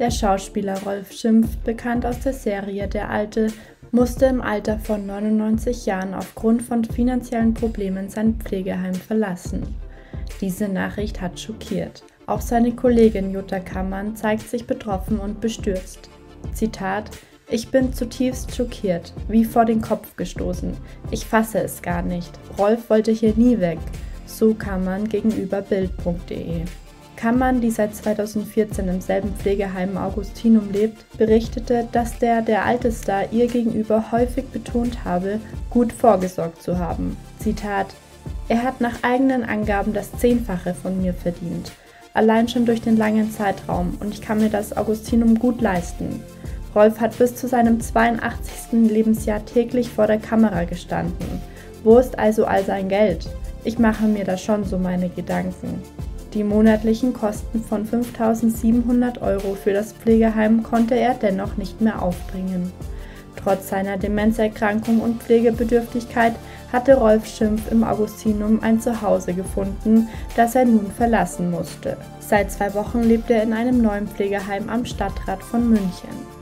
Der Schauspieler Rolf Schimpf, bekannt aus der Serie Der Alte, musste im Alter von 99 Jahren aufgrund von finanziellen Problemen sein Pflegeheim verlassen. Diese Nachricht hat schockiert. Auch seine Kollegin Jutta Kammann zeigt sich betroffen und bestürzt. Zitat ich bin zutiefst schockiert, wie vor den Kopf gestoßen. Ich fasse es gar nicht. Rolf wollte hier nie weg. So kam man gegenüber Bild.de. Kammann, die seit 2014 im selben Pflegeheim Augustinum lebt, berichtete, dass der der alte Star ihr gegenüber häufig betont habe, gut vorgesorgt zu haben. Zitat: Er hat nach eigenen Angaben das Zehnfache von mir verdient. Allein schon durch den langen Zeitraum und ich kann mir das Augustinum gut leisten. Rolf hat bis zu seinem 82. Lebensjahr täglich vor der Kamera gestanden. Wo ist also all sein Geld? Ich mache mir da schon so meine Gedanken. Die monatlichen Kosten von 5700 Euro für das Pflegeheim konnte er dennoch nicht mehr aufbringen. Trotz seiner Demenzerkrankung und Pflegebedürftigkeit hatte Rolf Schimpf im Augustinum ein Zuhause gefunden, das er nun verlassen musste. Seit zwei Wochen lebt er in einem neuen Pflegeheim am Stadtrat von München.